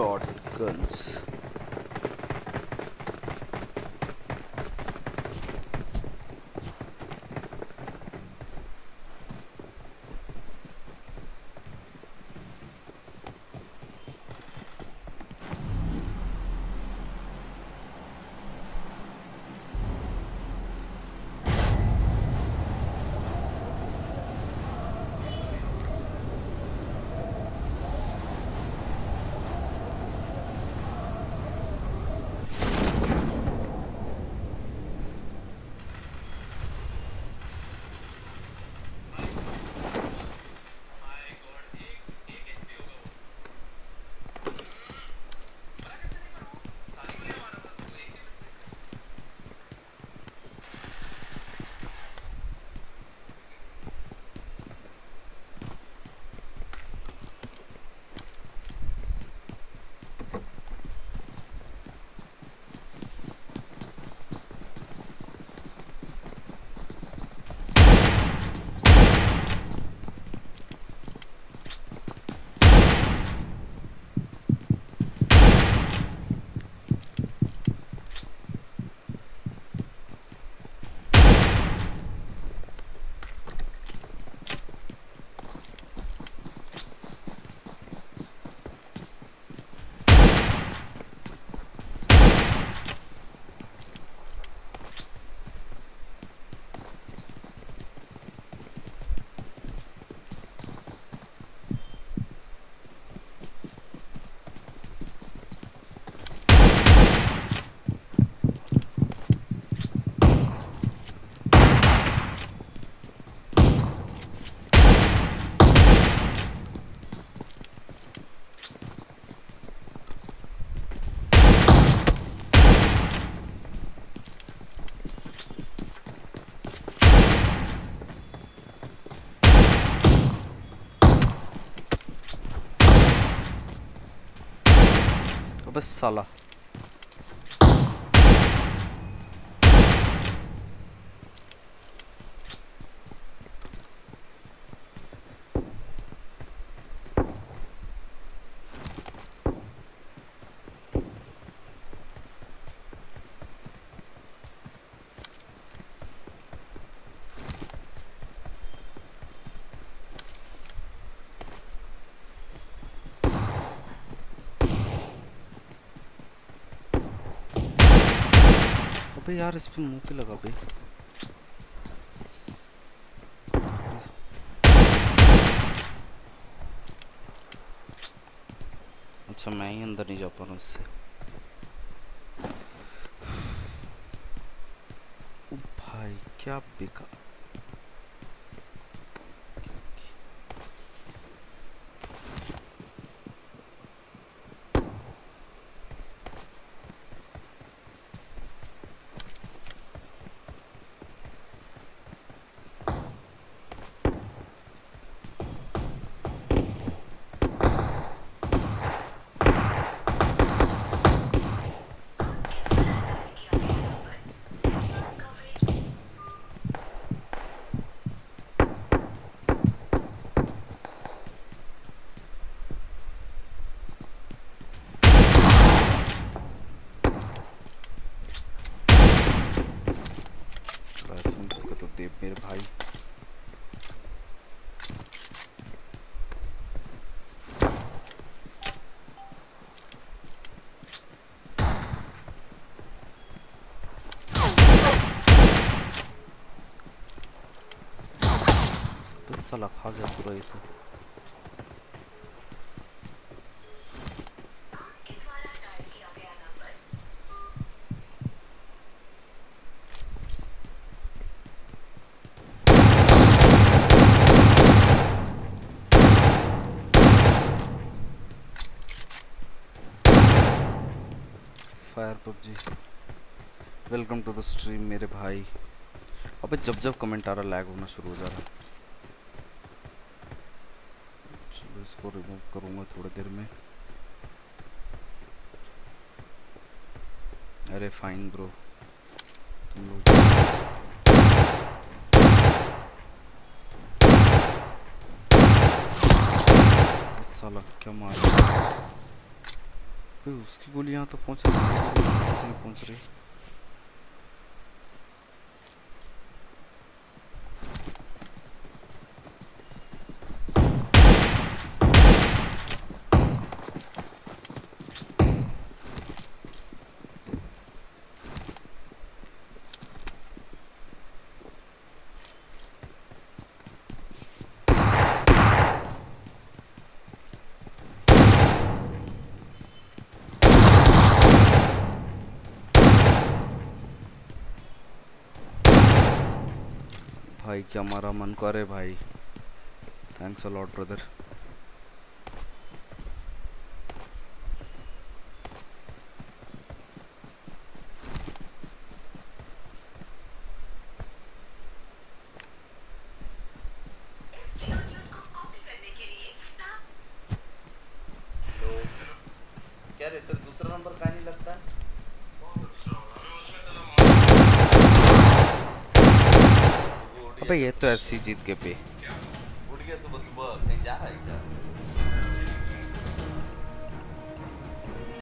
shotguns. अबे अबे यार, इस पे मुँह पे लगा बे अच्छा मैं ही अंदर नहीं जा पा रहा उससे भाई, क्या बेकार बस उनको तो दे मेरे भाई। साला खा गया पूरा ये fire PUBG. Welcome to the stream मेरे भाई। अबे जब जब कमेंट आ रहा लैग होना शुरू हो जा रहा। चलो इसको रिमूव करूँगा थोड़ी देर में। अरे फाइन ब्रो तुम लोग साला क्या मारा उसकी गोली यहाँ तो पहुँच रही पहुँच रही भाई क्या मारा मन करे भाई थैंक्स अ लॉट ब्रदर गया ये तो ऐसी जीत के पे। उठ गया सुबह सुबह कहीं जा रहा है क्या?